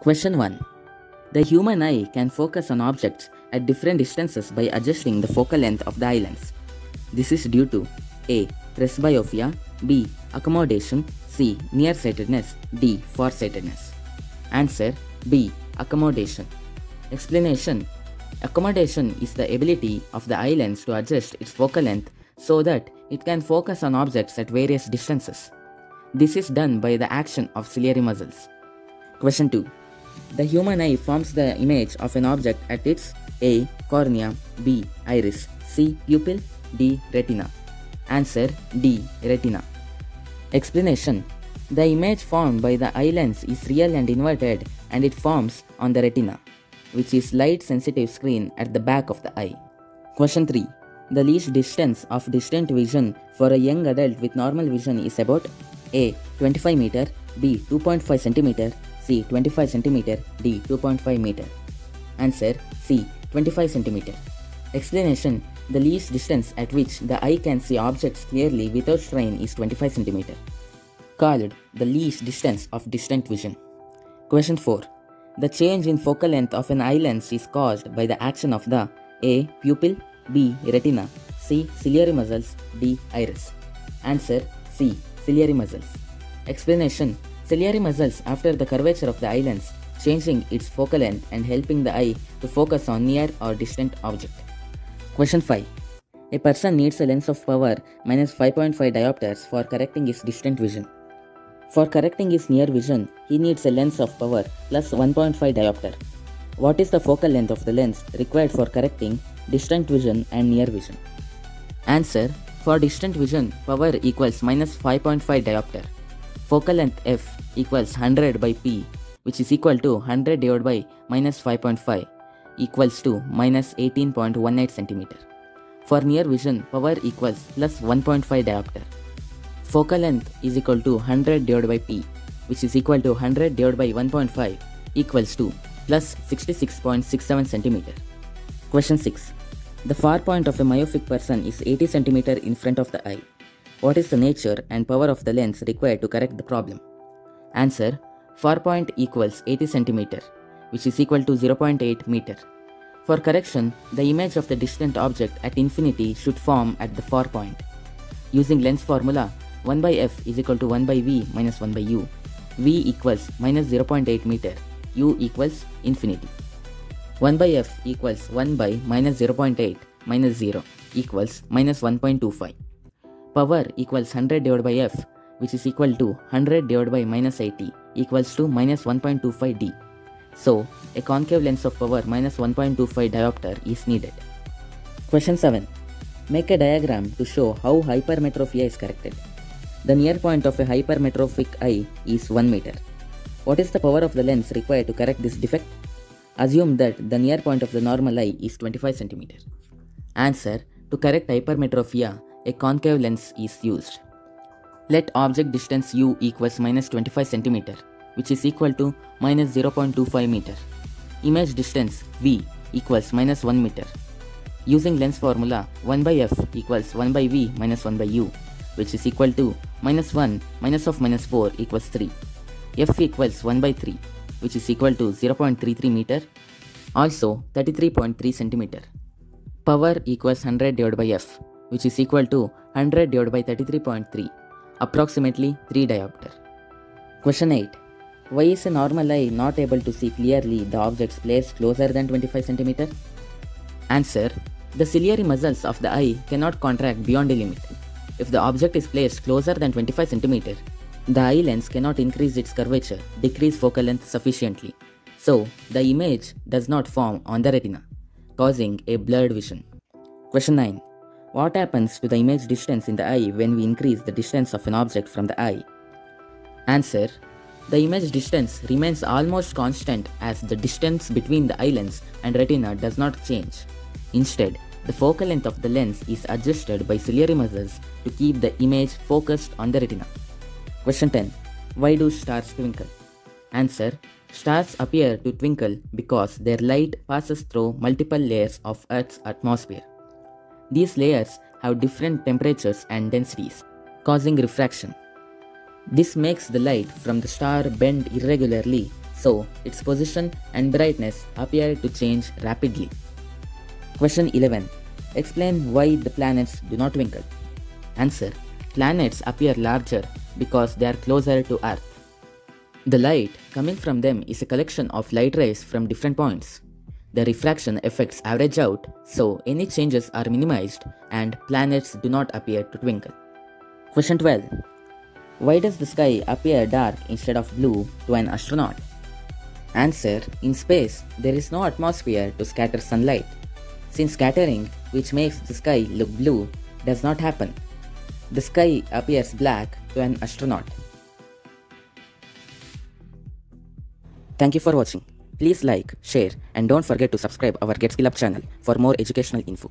Question 1. The human eye can focus on objects at different distances by adjusting the focal length of the eye lens. This is due to A. Presbyopia B. Accommodation C. Nearsightedness D. Farsightedness Answer B. Accommodation Explanation Accommodation is the ability of the eye lens to adjust its focal length so that it can focus on objects at various distances. This is done by the action of ciliary muscles. Question 2. The human eye forms the image of an object at its A. Cornea B. Iris C. Pupil D. Retina Answer D. Retina Explanation The image formed by the eye lens is real and inverted and it forms on the retina, which is light sensitive screen at the back of the eye. Question 3. The least distance of distant vision for a young adult with normal vision is about A. 25 meter B. 2.5 centimeter C. 25 centimeter D. 2.5 meter Answer C. 25 centimeter Explanation The least distance at which the eye can see objects clearly without strain is 25 centimeter called the least distance of distant vision. Question 4. The change in focal length of an eye lens is caused by the action of the A. Pupil B. Retina C. Ciliary muscles D. Iris Answer C. Ciliary muscles Explanation Ciliary muscles after the curvature of the lens changing its focal length and helping the eye to focus on near or distant object. Question 5. A person needs a lens of power minus 5.5 diopters for correcting his distant vision. For correcting his near vision, he needs a lens of power plus 1.5 diopter. What is the focal length of the lens required for correcting distant vision and near vision? Answer For distant vision, power equals minus 5.5 diopter. Focal length f equals 100 by p, which is equal to 100 divided by minus 5.5 equals to minus 18.18 centimeter. For near vision, power equals plus 1.5 diopter. Focal length is equal to 100 divided by p, which is equal to 100 divided by 1.5 equals to plus 66.67 centimeter. Question 6. The far point of a myopic person is 80 centimeter in front of the eye. What is the nature and power of the lens required to correct the problem? Answer. Far point equals 80 centimeter, which is equal to 0.8 meter. For correction, the image of the distant object at infinity should form at the far point. Using lens formula, 1 by f is equal to 1 by v minus 1 by u. v equals minus 0.8 meter, u equals infinity. 1 by f equals 1 by minus 0.8 minus 0 equals minus 1.25. Power equals 100 divided by f which is equal to 100 divided by minus 80 equals to minus 1.25 d. So, a concave lens of power minus 1.25 diopter is needed. Question 7. Make a diagram to show how hypermetropia is corrected. The near point of a hypermetropic eye is 1 meter. What is the power of the lens required to correct this defect? Assume that the near point of the normal eye is 25 cm. Answer To correct hypermetropia, a concave lens is used. Let object distance u equals minus 25 cm, which is equal to minus 0.25 meter. Image distance v equals minus 1 meter. Using lens formula, 1 by f equals 1 by v minus 1 by u, which is equal to minus 1 minus of minus 4 equals 3. f equals 1 by 3, which is equal to 0.33 meter, also 33.3 centimeter. Power equals 100 divided by f, which is equal to 100 divided by 33.3, approximately 3 diopter. Question 8. Why is a normal eye not able to see clearly the objects placed closer than 25 cm? Answer. The ciliary muscles of the eye cannot contract beyond a limit. If the object is placed closer than 25 cm, the eye lens cannot increase its curvature, decrease focal length sufficiently. So, the image does not form on the retina, causing a blurred vision. Question 9. What happens to the image distance in the eye when we increase the distance of an object from the eye? Answer. The image distance remains almost constant as the distance between the eye lens and retina does not change. Instead, the focal length of the lens is adjusted by ciliary muscles to keep the image focused on the retina. Question 10. Why do stars twinkle? Answer. Stars appear to twinkle because their light passes through multiple layers of Earth's atmosphere. These layers have different temperatures and densities, causing refraction. This makes the light from the star bend irregularly so its position and brightness appear to change rapidly. Question 11. Explain why the planets do not twinkle. Answer. Planets appear larger because they are closer to Earth. The light coming from them is a collection of light rays from different points. The refraction effects average out, so any changes are minimized and planets do not appear to twinkle. Question 12. Why does the sky appear dark instead of blue to an astronaut? Answer In space, there is no atmosphere to scatter sunlight. Since scattering, which makes the sky look blue, does not happen, the sky appears black to an astronaut. Thank you for watching. Please like, share and don't forget to subscribe our Get Skill Up channel for more educational info.